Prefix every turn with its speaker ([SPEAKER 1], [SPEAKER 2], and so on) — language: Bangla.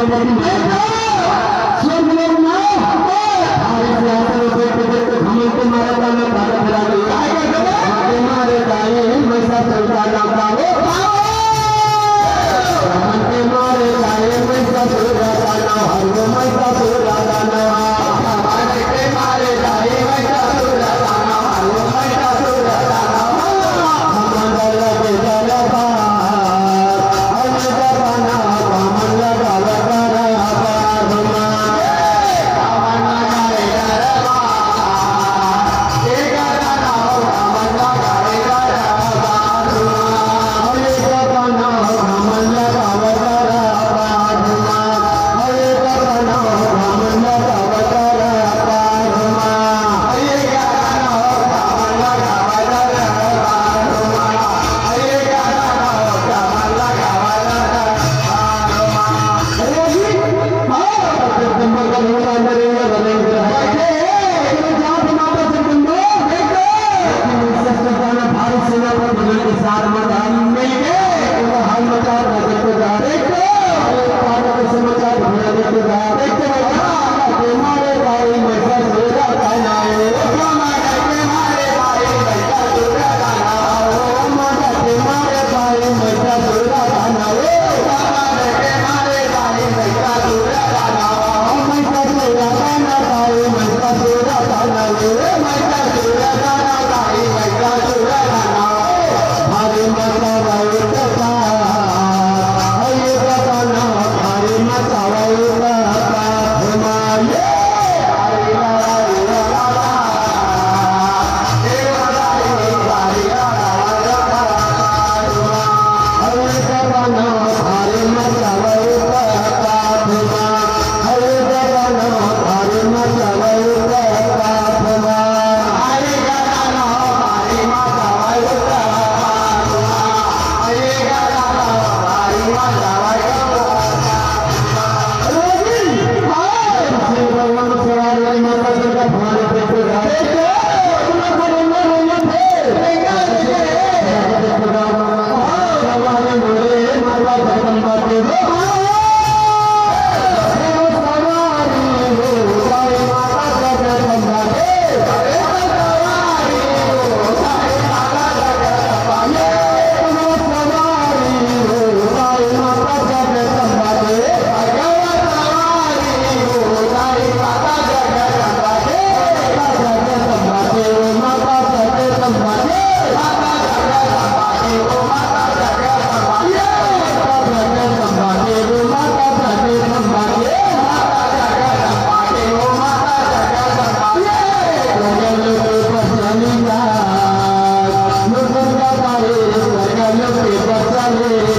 [SPEAKER 1] Thank you. Yeah.